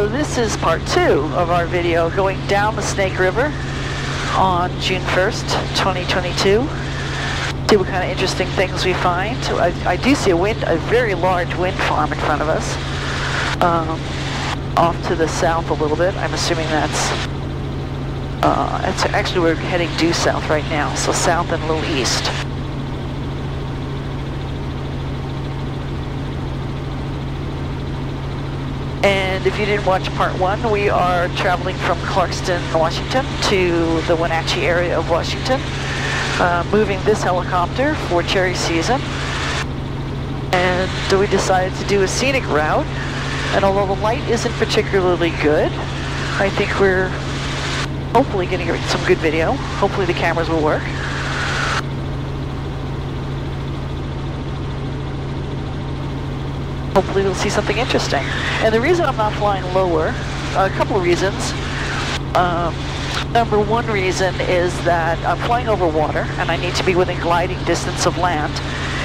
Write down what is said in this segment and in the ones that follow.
So this is part two of our video going down the Snake River on June 1st, 2022. See what kind of interesting things we find. I, I do see a wind, a very large wind farm in front of us. Um, off to the south a little bit. I'm assuming that's, uh, actually we're heading due south right now, so south and a little east. And if you didn't watch part one, we are traveling from Clarkston, Washington to the Wenatchee area of Washington, uh, moving this helicopter for cherry season. And we decided to do a scenic route. And although the light isn't particularly good, I think we're hopefully getting some good video. Hopefully the cameras will work. Hopefully we'll see something interesting. And the reason I'm not flying lower, a couple of reasons. Um, number one reason is that I'm flying over water and I need to be within gliding distance of land.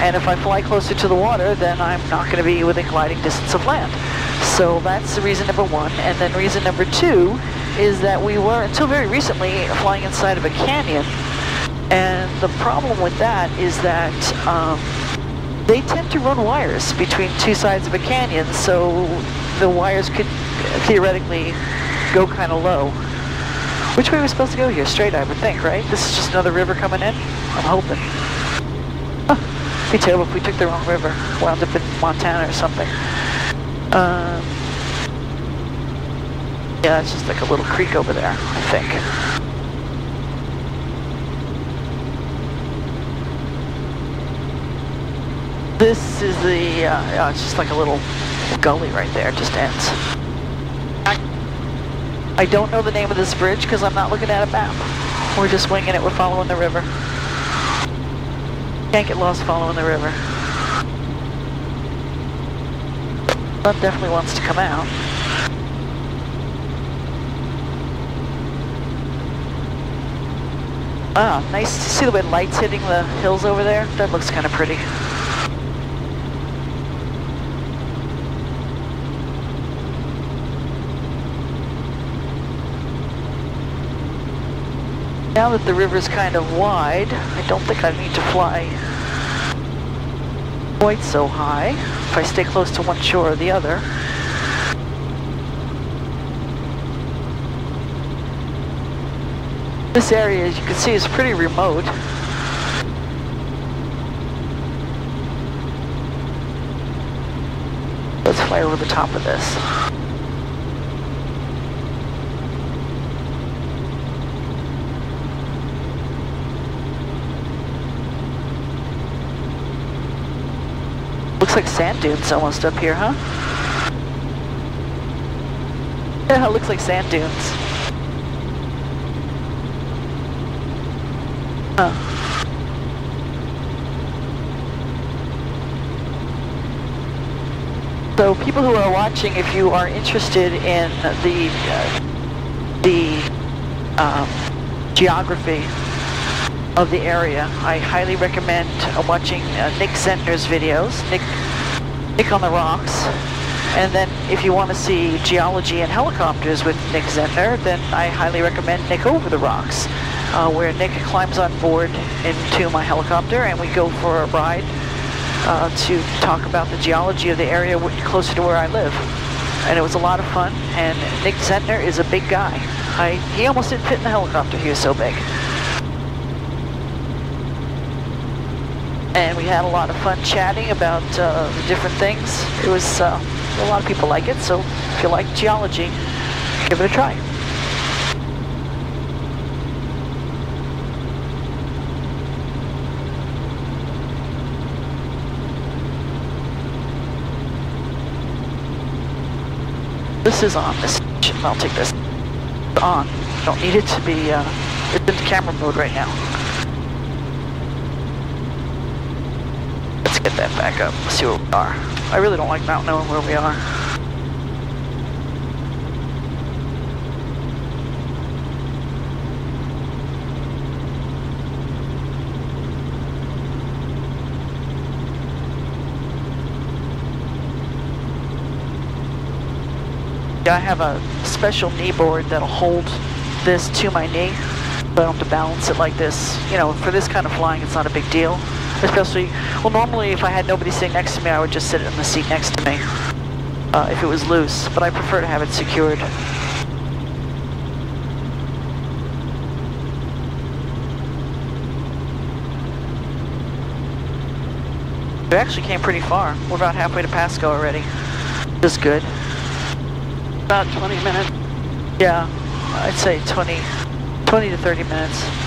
And if I fly closer to the water, then I'm not going to be within gliding distance of land. So that's the reason number one. And then reason number two is that we were, until very recently, flying inside of a canyon. And the problem with that is that um, they tend to run wires between two sides of a canyon, so the wires could theoretically go kind of low. Which way are we supposed to go here? Straight, I would think, right? This is just another river coming in? I'm hoping. Huh. Be terrible if we took the wrong river. Wound up in Montana or something. Um, yeah, it's just like a little creek over there, I think. This is the, uh, uh, it's just like a little gully right there, it just ends. I, I don't know the name of this bridge because I'm not looking at a map. We're just winging it, we're following the river. Can't get lost following the river. Sun definitely wants to come out. Ah, nice to see the way light's hitting the hills over there. That looks kind of pretty. Now that the river's kind of wide, I don't think I need to fly quite so high if I stay close to one shore or the other. This area, as you can see, is pretty remote. Let's fly over the top of this. Looks like sand dunes almost up here, huh? Yeah, it looks like sand dunes. Huh. So people who are watching, if you are interested in the uh, the um, geography of the area, I highly recommend uh, watching uh, Nick Zentner's videos. Nick Nick on the Rocks. And then if you want to see geology and helicopters with Nick Zentner, then I highly recommend Nick Over the Rocks, uh, where Nick climbs on board into my helicopter and we go for a ride uh, to talk about the geology of the area closer to where I live. And it was a lot of fun, and Nick Zentner is a big guy. I, he almost didn't fit in the helicopter, he was so big. And we had a lot of fun chatting about uh, the different things. It was, uh, a lot of people like it, so if you like geology, give it a try. This is on this I'll take this on. Don't need it to be, uh, it's in the camera mode right now. Get that back up, see where we are. I really don't like not knowing where we are. I have a special knee board that'll hold this to my knee. But I don't have to balance it like this. You know, for this kind of flying, it's not a big deal. Especially, well, normally if I had nobody sitting next to me, I would just sit in the seat next to me. Uh, if it was loose, but I prefer to have it secured. We actually came pretty far. We're about halfway to Pasco already. This is good. About 20 minutes. Yeah, I'd say 20, 20 to 30 minutes.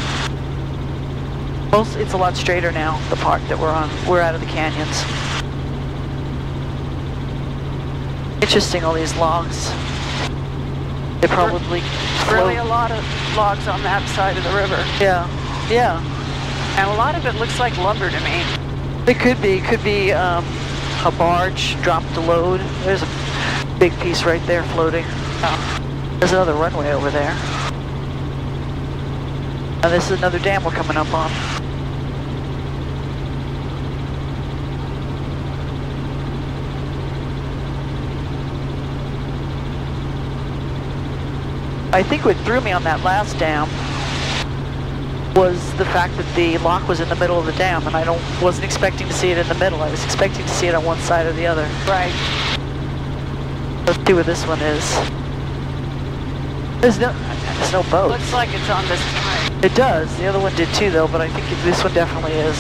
Most, it's a lot straighter now, the part that we're on. We're out of the canyons. Interesting, all these logs. They probably Really float. a lot of logs on that side of the river. Yeah, yeah. And a lot of it looks like lumber to me. It could be, could be um, a barge dropped a load. There's a big piece right there floating. Oh, There's another runway over there. And this is another dam we're coming up on. I think what threw me on that last dam was the fact that the lock was in the middle of the dam and I don't wasn't expecting to see it in the middle. I was expecting to see it on one side or the other. right. Let's see what this one is. There's no, there's no boat. Looks like it's on this side. It does. The other one did too, though, but I think it- this one definitely is.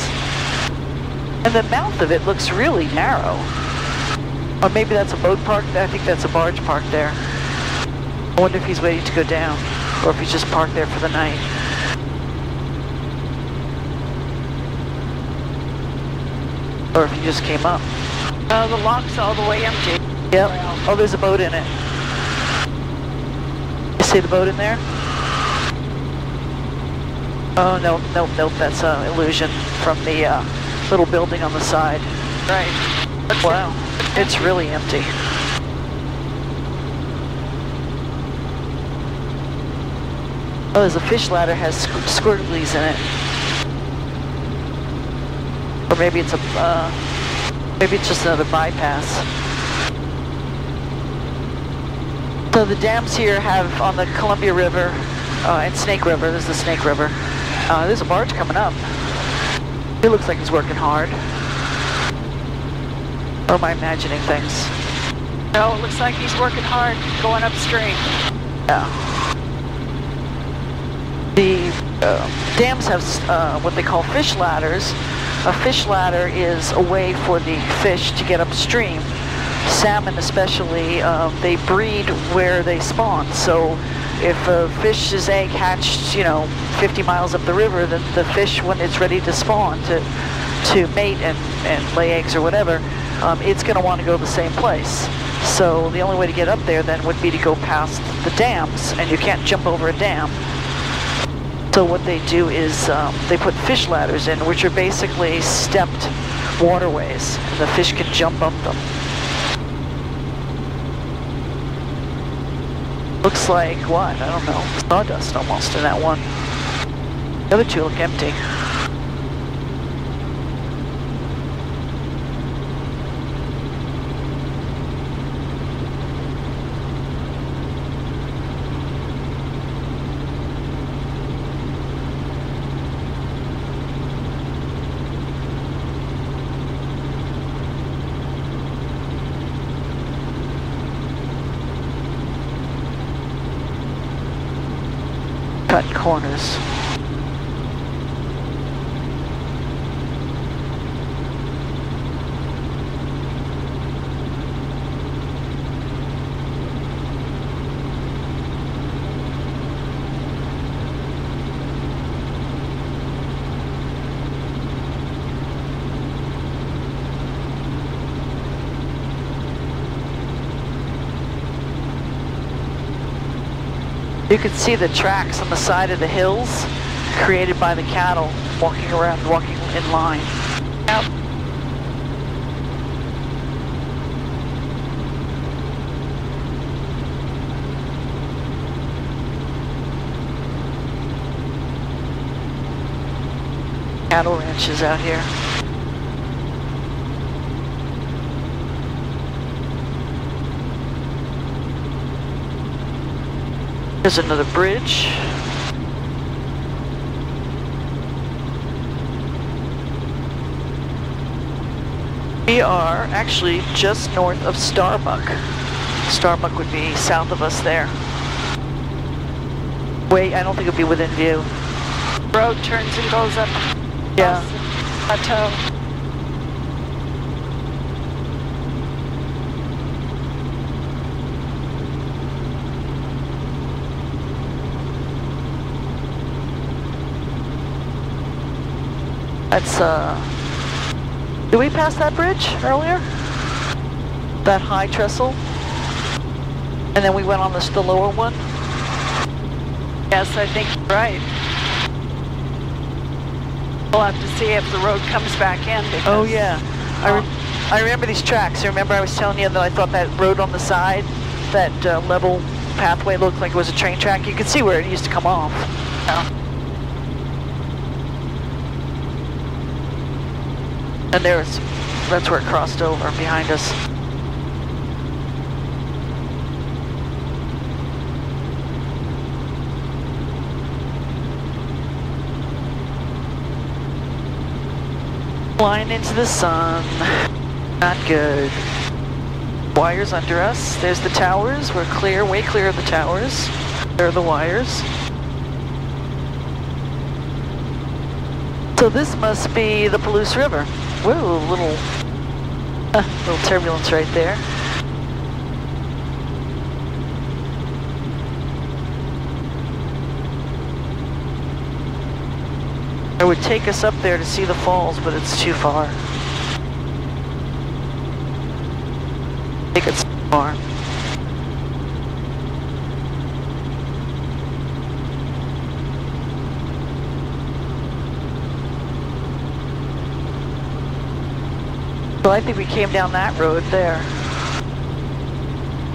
And the mouth of it looks really narrow. Or maybe that's a boat park. I think that's a barge park there. I wonder if he's waiting to go down, or if he's just parked there for the night. Or if he just came up. Oh, the lock's all the way empty. Yep. Oh, there's a boat in it. You see the boat in there? Oh, no, no, nope, that's an illusion from the uh, little building on the side. Right. Wow, it's really empty. Oh, there's a fish ladder has squ squirtlies in it. Or maybe it's a, uh, maybe it's just another bypass. So the dams here have on the Columbia River uh, and Snake River, there's the Snake River. Uh, there's a barge coming up. It looks like he's working hard. Or am I imagining things? No, it looks like he's working hard going upstream. Yeah. The uh, dams have uh, what they call fish ladders. A fish ladder is a way for the fish to get upstream. Salmon especially, uh, they breed where they spawn. So if a fish's egg hatched, you know, 50 miles up the river, then the fish, when it's ready to spawn, to, to mate and, and lay eggs or whatever, um, it's going to want to go the same place. So the only way to get up there then would be to go past the dams, and you can't jump over a dam. So what they do is um, they put fish ladders in, which are basically stepped waterways, and the fish can jump up them. Looks like what? I don't know. Sawdust almost in that one. The other two look empty. Corners. You can see the tracks on the side of the hills created by the cattle walking around, walking in line. Cattle ranches out here. There's another bridge. We are actually just north of Starbuck. Starbuck would be south of us there. Wait, I don't think it'd be within view. Road turns and goes up. Yeah. Plateau. That's, uh... Did we pass that bridge earlier? That high trestle? And then we went on this, the lower one? Yes, I think you're right. We'll have to see if the road comes back in because... Oh, yeah. I, re I remember these tracks. I remember I was telling you that I thought that road on the side, that uh, level pathway looked like it was a train track. You could see where it used to come off. Yeah. And there's, that's where it crossed over behind us. Flying into the sun. Not good. Wires under us. There's the towers. We're clear, way clear of the towers. There are the wires. So this must be the Palouse River. Whoa, little, uh, little turbulence right there. I would take us up there to see the falls, but it's too far. I think it's far. I think we came down that road there.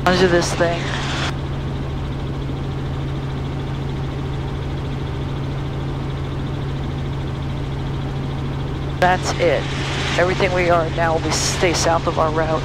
Under this thing. That's it. Everything we are now will be stay south of our route.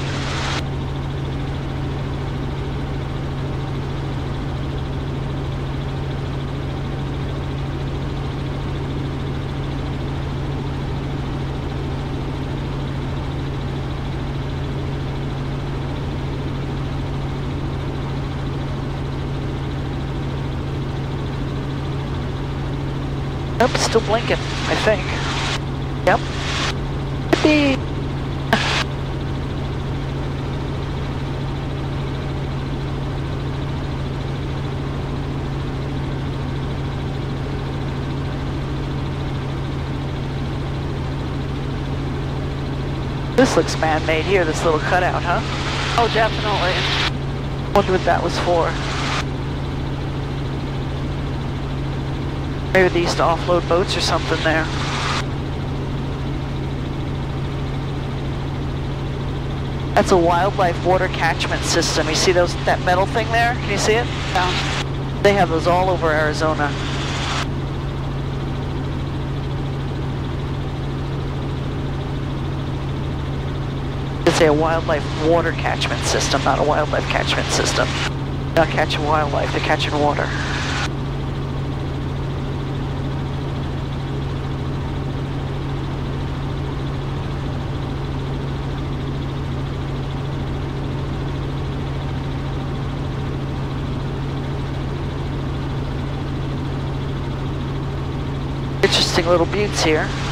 Nope, still blinking, I think. Yep. Yippee! This looks man-made here, this little cutout, huh? Oh, definitely. Wonder what that was for. Maybe they used to offload boats or something there. That's a wildlife water catchment system. You see those that metal thing there? Can you see it? Yeah. They have those all over Arizona. It's a wildlife water catchment system, not a wildlife catchment system. Not catching wildlife, they're catching water. Interesting little buttes here.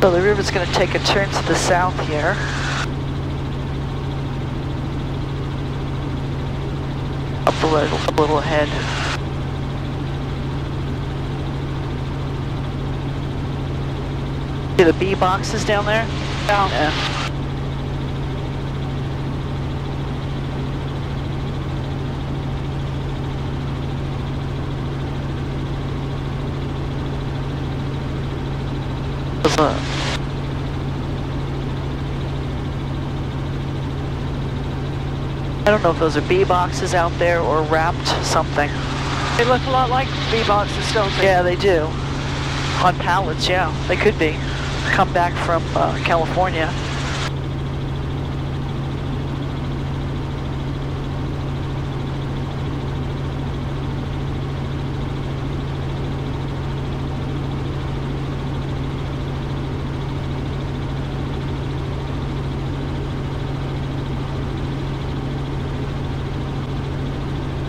So the river's going to take a turn to the south here. Up a little, a little ahead. See the bee boxes down there? Yeah. Don't know if those are bee boxes out there or wrapped something. They look a lot like bee boxes, don't they? Yeah, they do. On pallets, yeah, they could be. Come back from uh, California.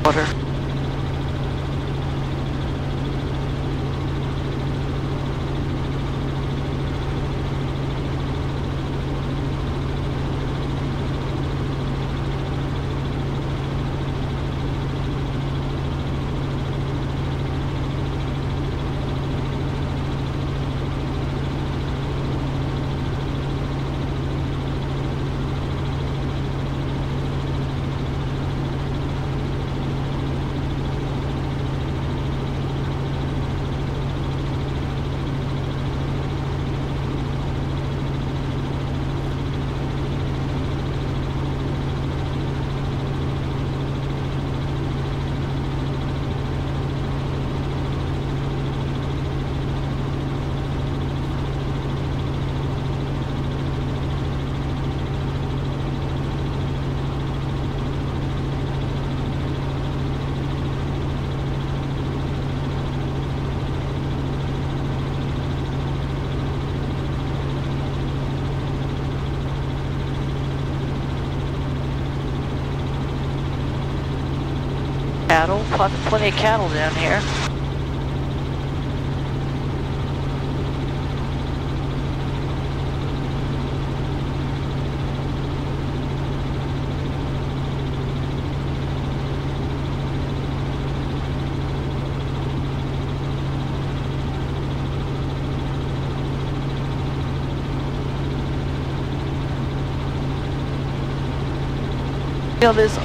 Water. Cattle, plenty of cattle down here. Know, there's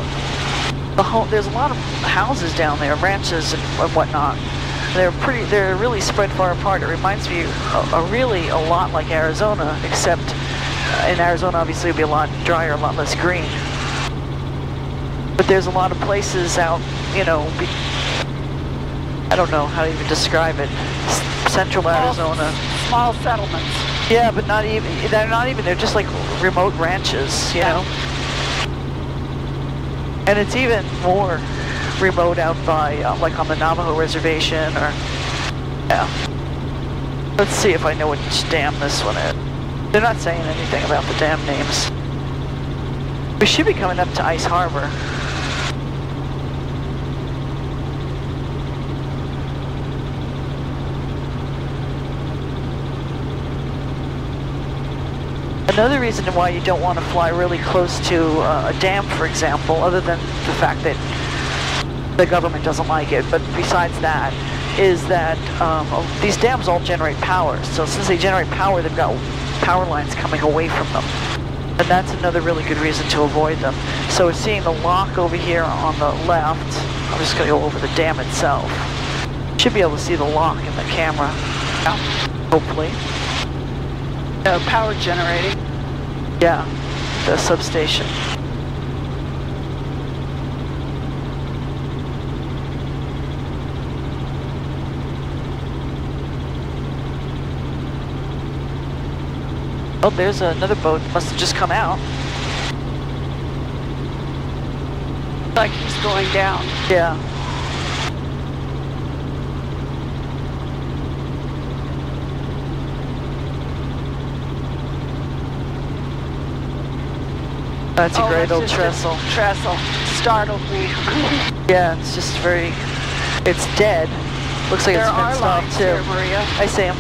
the home, there's a lot of houses down there, ranches and, and whatnot. They're pretty, they're really spread far apart. It reminds me a, a really a lot like Arizona, except uh, in Arizona obviously it'd be a lot drier, a lot less green. But there's a lot of places out, you know, be, I don't know how to even describe it. Central Small- Arizona. Small settlements. Yeah, but not even, they're not even, they're just like remote ranches, you Yeah. know? And it's even more remote out by, uh, like on the Navajo reservation or, yeah. Let's see if I know which dam this one is. They're not saying anything about the dam names. We should be coming up to Ice Harbor. Another reason why you don't want to fly really close to uh, a dam, for example, other than the fact that the government doesn't like it, but besides that, is that um, these dams all generate power. So since they generate power, they've got power lines coming away from them. And that's another really good reason to avoid them. So we're seeing the lock over here on the left. I'm just going to go over the dam itself. Should be able to see the lock in the camera, Yeah. hopefully. Uh, power generating. Yeah, the substation. Oh, there's another boat. Must have just come out. Like he's going down. Yeah. That's a Oh, great old trestle. Trestle. Startled me. Yeah, it's just very, it's dead. Looks like there it's fenced lines off here, too. Maria. I see him.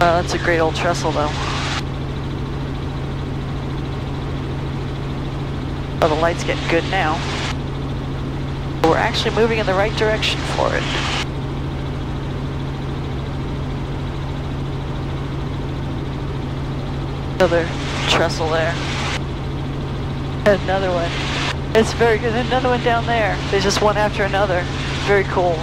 Uh, that's a great old trestle though. Oh, the light's getting good now. We're actually moving in the right direction for it. Another trestle there. Another one. It's very good. Another one down there. There's just one after another. Very cool.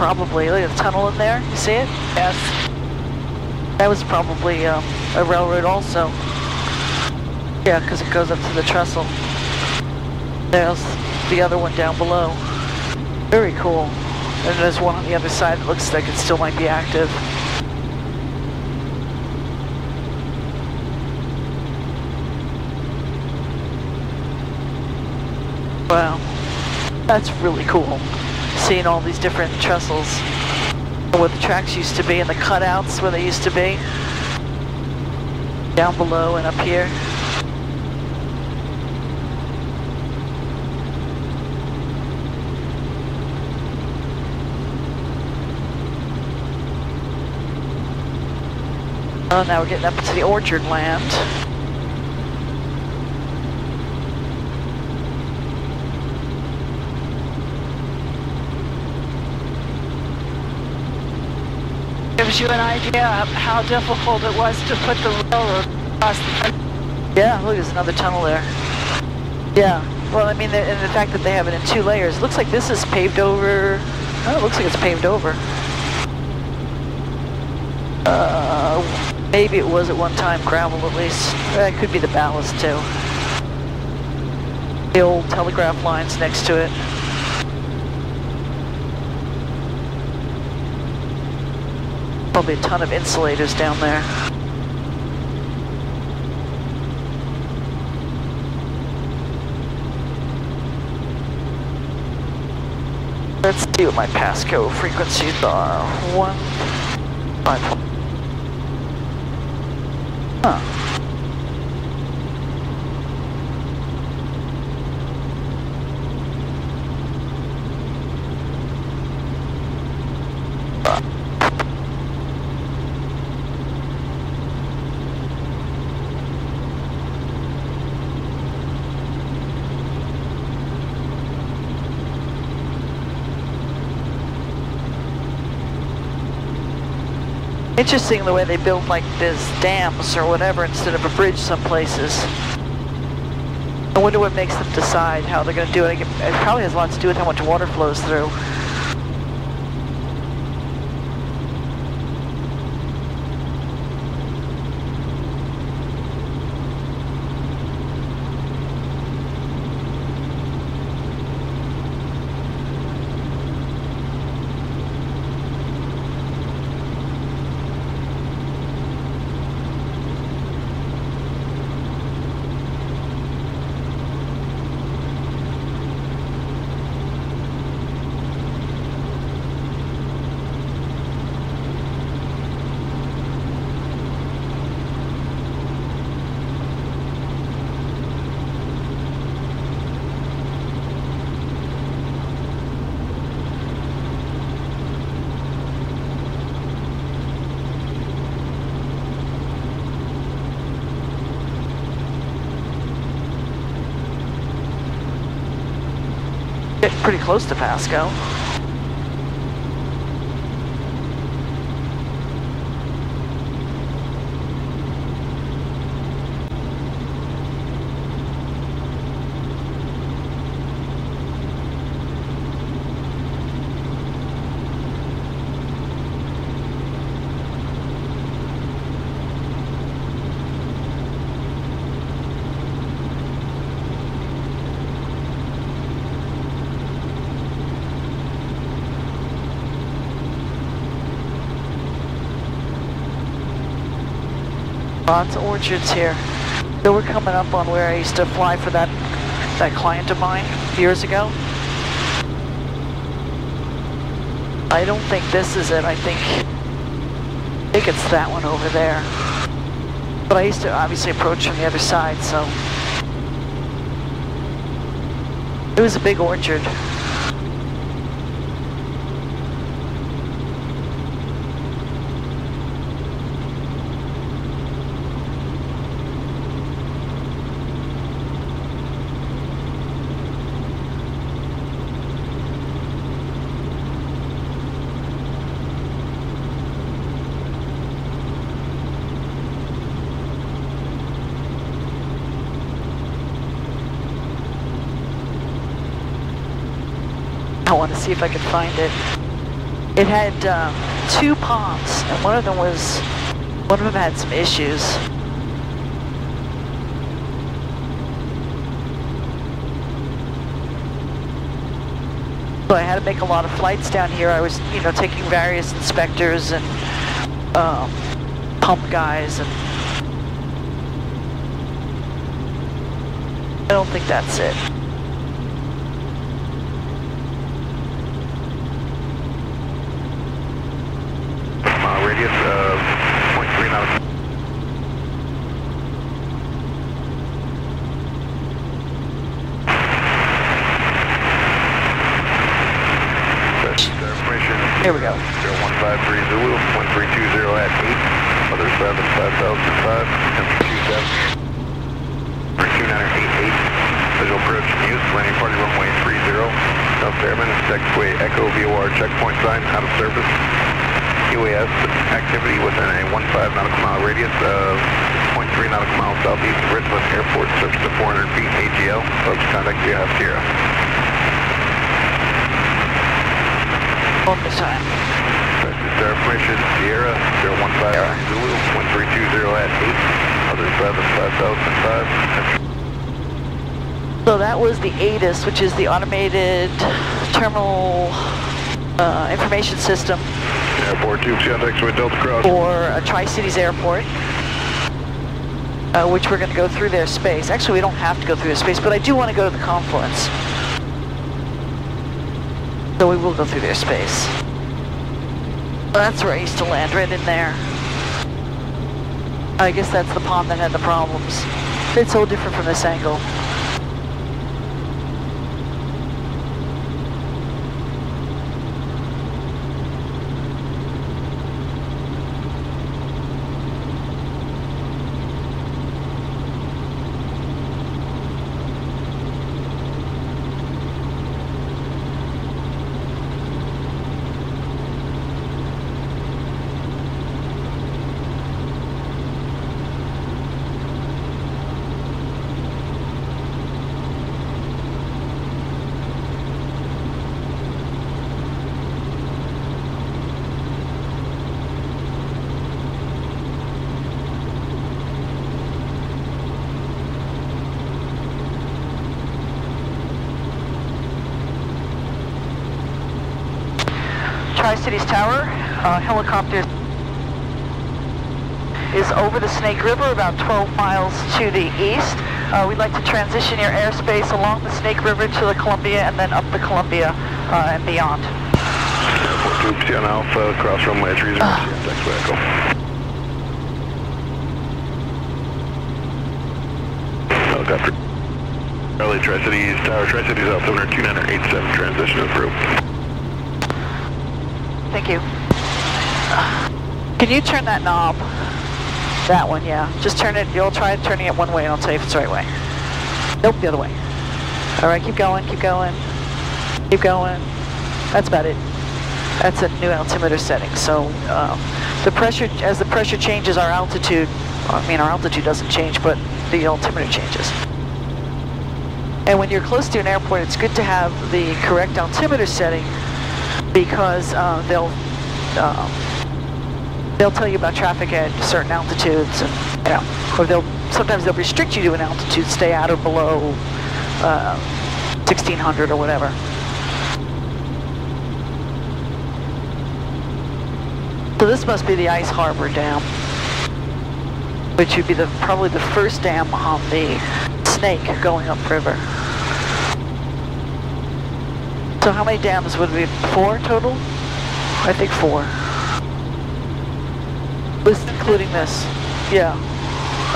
Probably, at the tunnel in there, you see it? Yes. That was probably um, a railroad also. Yeah, because it goes up to the trestle. There's the other one down below. Very cool. And there's one on the other side that looks like it still might be active. Wow. That's really cool. Seeing all these different trestles. Where the tracks used to be and the cutouts where they used to be. Down below and up here. Oh, now we're getting up into the orchard land. You an idea of how difficult it was to put the railroad across the country. Yeah, look, there's another tunnel there. Yeah, well, I mean, the, and the fact that they have it in two layers. Looks like this is paved over. Oh, it looks like it's paved over. Uh, maybe it was at one time gravel at least. That could be the ballast too. The old telegraph lines next to it. Probably a ton of insulators down there. Let's see what my Pasco frequencies are. Uh, one, five, huh. Interesting the way they build like this dams or whatever instead of a bridge some places. I wonder what makes them decide how they're going to do it. It probably has a lot to do with how much water flows through. Pretty close to Pasco. Lots of orchards here. So we're coming up on where I used to fly for that that client of mine years ago. I don't think this is it. I think I think it's that one over there. But I used to obviously approach from the other side, so it was a big orchard. See if I could find it. It had um, two pumps, and one of them was, one of them had some issues. So I had to make a lot of flights down here. I was, you know, taking various inspectors and um, pump guys, and I don't think that's it. mile radius of 0.3 nautical. That's information. Here we go. 0153 Zulu, 1320 at 8, other 7, 5005, temperature 27, 2988, visual approach and use, landing party runway 30, South Fairman, taxiway Echo VOR checkpoint sign, out of service. UAS activity within a 15 nautical mile radius of 0.3 nautical miles southeast of Richland Airport, surface to 400 feet AGL. Folks, contact via Sierra. One this time. This is their information, Sierra 015 Zulu 1320 at 8, other 7 5005. So that was the ATIS, which is the Automated Terminal uh, Information System Airport 2, contact with Delta Cross. for Tri-Cities Airport, uh, which we're going to go through their space. Actually, we don't have to go through their space, but I do want to go to the confluence. So we will go through their space. That's where I used to land, right in there. I guess that's the pond that had the problems. It's so different from this angle. Tri-Cities Tower, uh, helicopter is over the Snake River, about 12 miles to the east. Uh, we'd like to transition your airspace along the Snake River to the Columbia and then up the Columbia uh, and beyond. Airport 2, Sierra Alpha, cross runway 30, contact with Echo. Helicopter. Charlie Tri-Cities Tower, Tri-Cities altimeter 2987, transition approved. Thank you. Can you turn that knob? That one, yeah. Just turn it, you'll try turning it one way and I'll tell you if it's the right way. Nope, the other way. All right, keep going, keep going. Keep going. That's about it. That's a new altimeter setting. So um, the pressure, as the pressure changes, our altitude, I mean, our altitude doesn't change, but the altimeter changes. And when you're close to an airport, it's good to have the correct altimeter setting because uh, they'll um, they'll tell you about traffic at certain altitudes, and you know, or they'll sometimes they'll restrict you to an altitude, stay at or below uh, 1600 or whatever. So this must be the Ice Harbor Dam. which would be the probably the first dam on the Snake going upriver. So how many dams would be? four total? I think four. This including this, yeah.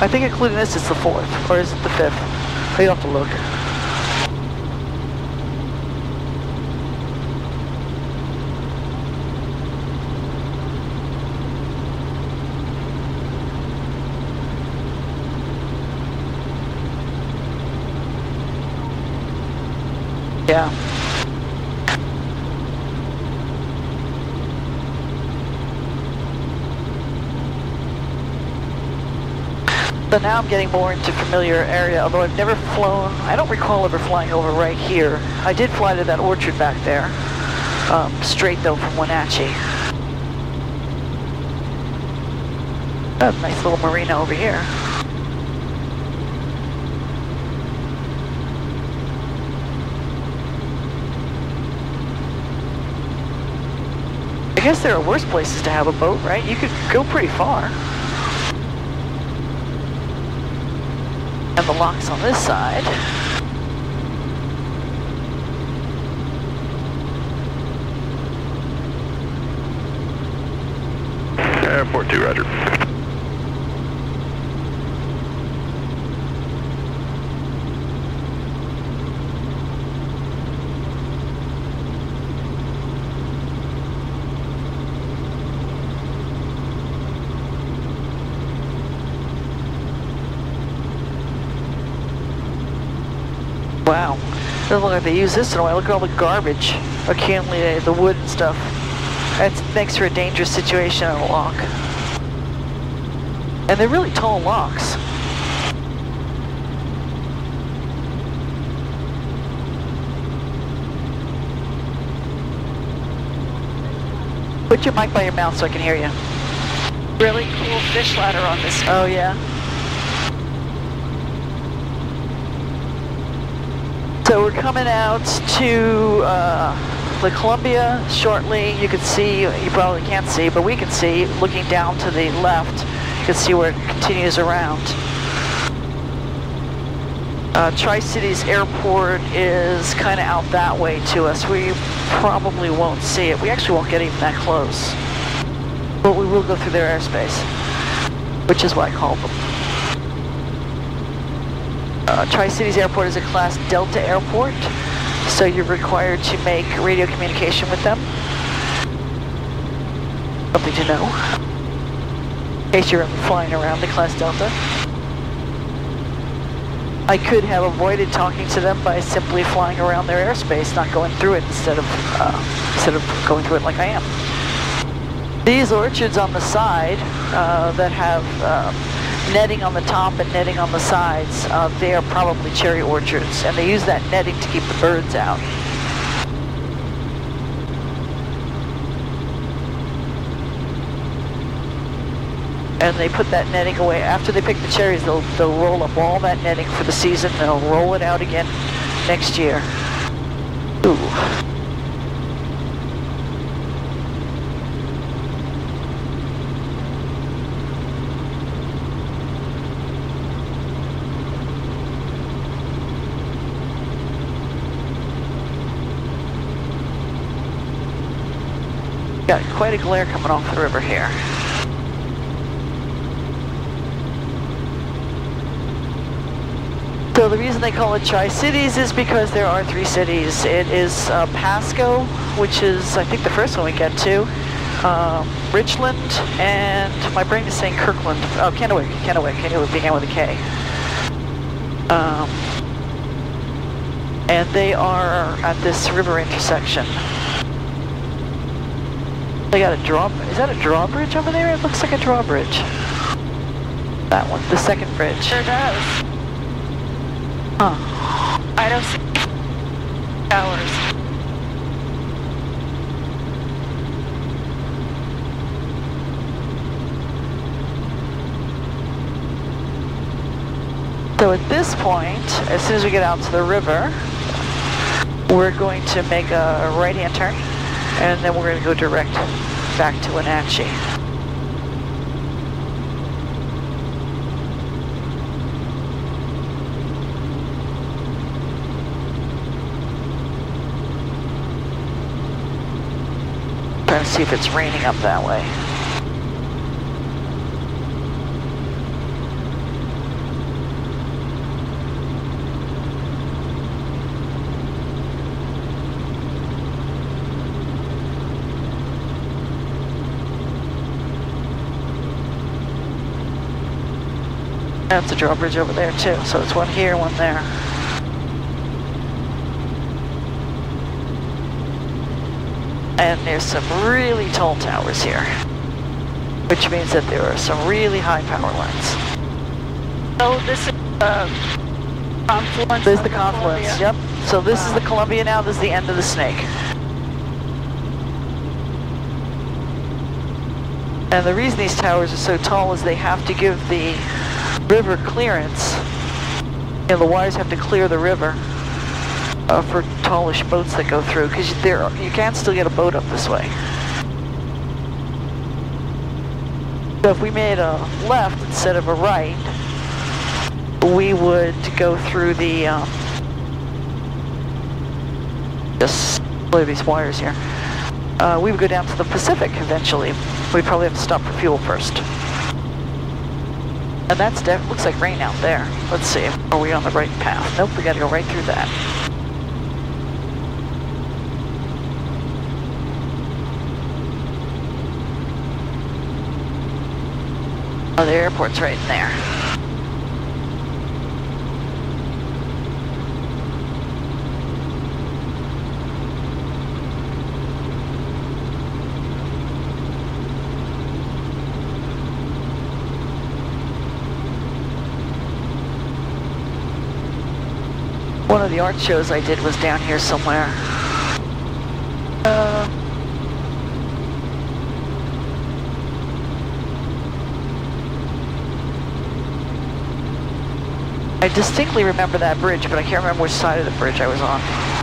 I think including this is the fourth, or is it the fifth? You have to look. Yeah. So now I'm getting more into familiar area, although I've never flown, I don't recall ever flying over right here. I did fly to that orchard back there, um, straight though from Wenatchee. A nice little marina over here. I guess there are worse places to have a boat, right? You could go pretty far. And the locks on this side. Airport 2, roger. Wow. Doesn't look like they use this in a while. Look at all the garbage accumulated, the wood and stuff. That makes for a dangerous situation on a lock. And they're really tall locks. Put your mic by your mouth so I can hear you. Really cool fish ladder on this. Oh yeah. So we're coming out to uh, the Columbia shortly. You can see, you probably can't see, but we can see, looking down to the left, you can see where it continues around. Uh, Tri-Cities Airport is kind of out that way to us. We probably won't see it. We actually won't get even that close. But we will go through their airspace, which is why I call them. Uh, Tri-Cities Airport is a Class Delta airport, so you're required to make radio communication with them. Something to know, in case you're flying around the Class Delta. I could have avoided talking to them by simply flying around their airspace, not going through it instead of uh, instead of going through it like I am. These orchards on the side uh, that have uh, netting on the top and netting on the sides, uh, they are probably cherry orchards, and they use that netting to keep the birds out. And they put that netting away. After they pick the cherries, they'll, they'll roll up all that netting for the season, they'll roll it out again next year. Ooh. Quite a glare coming off the river here. So the reason they call it Tri-Cities is because there are three cities. It is uh, Pasco, which is I think the first one we get to, um, Richland, and my brain is saying Kirkland. Oh, Kennewick, Kennewick, Kennewick began with a K. Um, and they are at this river intersection. They got a draw, is that a drawbridge over there? It looks like a drawbridge. That one, the second bridge. Sure does. Huh. I don't see towers. So at this point, as soon as we get out to the river, we're going to make a right-hand turn, and then we're going to go direct back to Wenatchee. Trying to see if it's raining up that way. That's a drawbridge over there too, so it's one here, one there. And there's some really tall towers here, which means that there are some really high power lines. So this is the confluence. The confluence, Columbia. yep. So this is the Columbia now, this is the end of the snake. And the reason these towers are so tall is they have to give the river clearance. You know, the wires have to clear the river uh, for tallish boats that go through, because there you can still get a boat up this way. So if we made a left instead of a right, we would go through the, um, just these wires here. Uh, we would go down to the Pacific eventually. We'd probably have to stop for fuel first. And that's def looks like rain out there. Let's see, are we on the right path? Nope, we gotta go right through that. Oh, the airport's right in there. The art shows I did was down here somewhere. Uh, I distinctly remember that bridge, but I can't remember which side of the bridge I was on.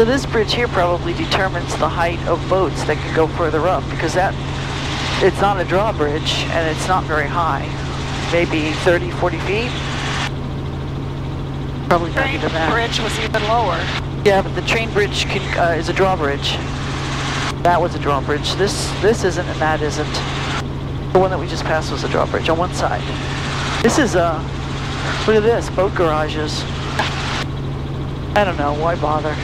So this bridge here probably determines the height of boats that can go further up because that it's not a drawbridge and it's not very high. Maybe 30, 40 feet. Probably not Train even that. bridge was even lower. Yeah, but the train bridge can, uh, is a drawbridge. That was a drawbridge. This this isn't and that isn't. The one that we just passed was a drawbridge on one side. This is uh look at this, boat garages. I don't know, why bother?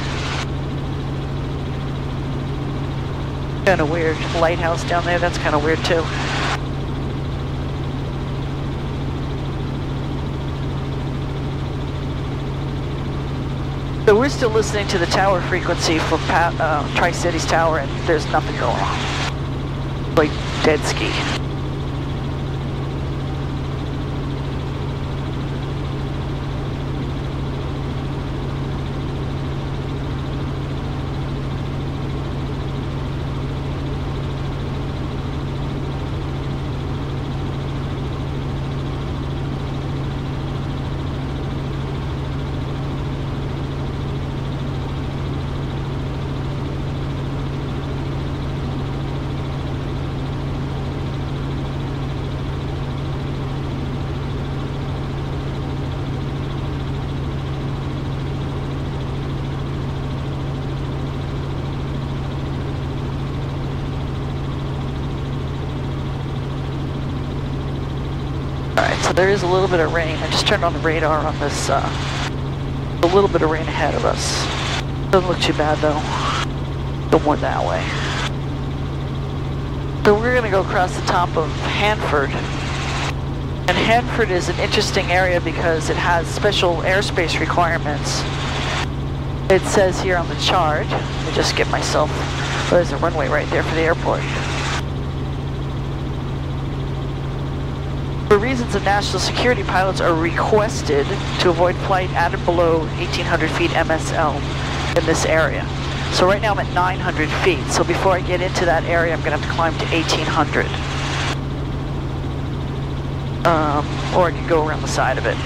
Kinda weird. Lighthouse down there, that's kinda weird too. So we're still listening to the tower frequency for uh, Tri-Cities Tower and there's nothing going on. Like dead ski. There is a little bit of rain. I just turned on the radar on this, uh, a little bit of rain ahead of us. Doesn't look too bad though. Go more that way. So we're gonna go across the top of Hanford. And Hanford is an interesting area because it has special airspace requirements. It says here on the chart, let me just get myself, oh, there's a runway right there for the airport. For reasons of national security, pilots are requested to avoid flight at or below 1,800 feet MSL in this area. So right now I'm at 900 feet, so before I get into that area, I'm gonna have to climb to 1,800. Um, or I could go around the side of it.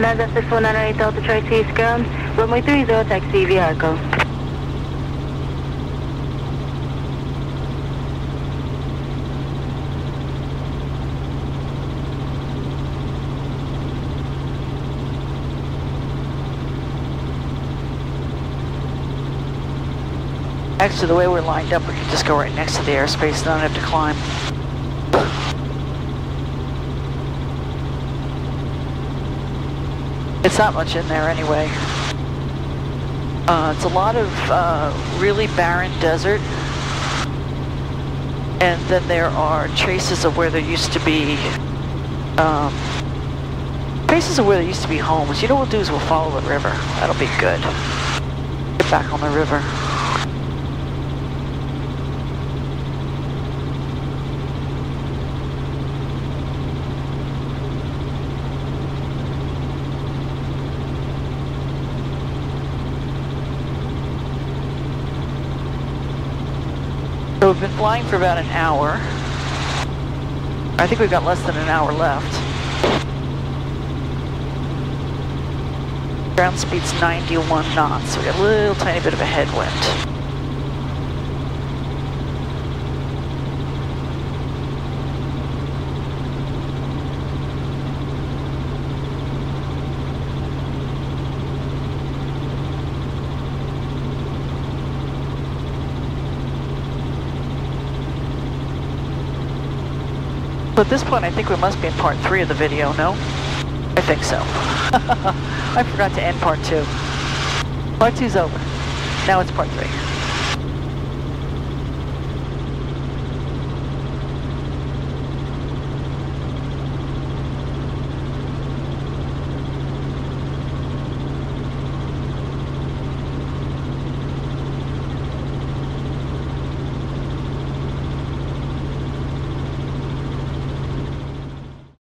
Bonanza 6198 Delta Charlie East ground, runway 30, taxi Echo. Actually, the way we're lined up, we can just go right next to the airspace, and not have to climb. It's not much in there anyway. Uh, it's a lot of uh, really barren desert. And then there are traces of where there used to be, um, traces of where there used to be homes. You know what we'll do is we'll follow the river. That'll be good. Get back on the river. We've been flying for about an hour. I think we've got less than an hour left. Ground speed's 91 knots, so we got a little tiny bit of a headwind. So at this point, I think we must be in part three of the video, no? I think so. I forgot to end part two. Part two's over. Now it's part three.